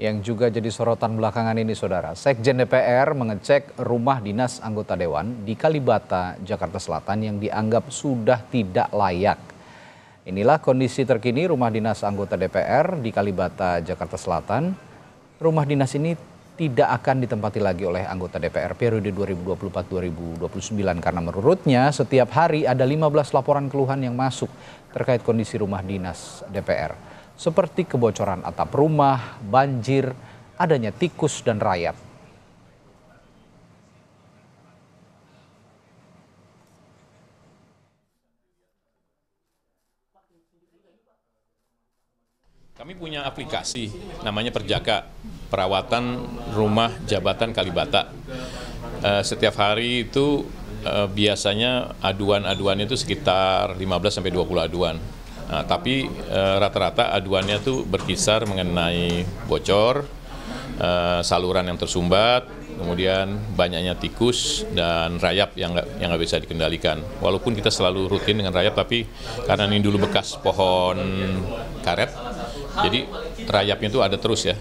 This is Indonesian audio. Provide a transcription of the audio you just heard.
yang juga jadi sorotan belakangan ini saudara. Sekjen DPR mengecek rumah dinas anggota Dewan di Kalibata, Jakarta Selatan yang dianggap sudah tidak layak. Inilah kondisi terkini rumah dinas anggota DPR di Kalibata, Jakarta Selatan. Rumah dinas ini tidak akan ditempati lagi oleh anggota DPR periode 2024-2029 karena menurutnya setiap hari ada 15 laporan keluhan yang masuk terkait kondisi rumah dinas DPR seperti kebocoran atap rumah, banjir, adanya tikus dan rayap. Kami punya aplikasi namanya Perjaka, perawatan rumah jabatan Kalibata. Uh, setiap hari itu uh, biasanya aduan-aduannya itu sekitar 15 sampai 20 aduan. Nah, tapi eh, rata-rata aduannya tuh berkisar mengenai bocor, uh, saluran yang tersumbat, kemudian banyaknya tikus dan rayap yang nggak yang nggak bisa dikendalikan. Walaupun kita selalu rutin dengan rayap, tapi karena ini dulu bekas pohon karet, jadi rayapnya itu ada terus ya.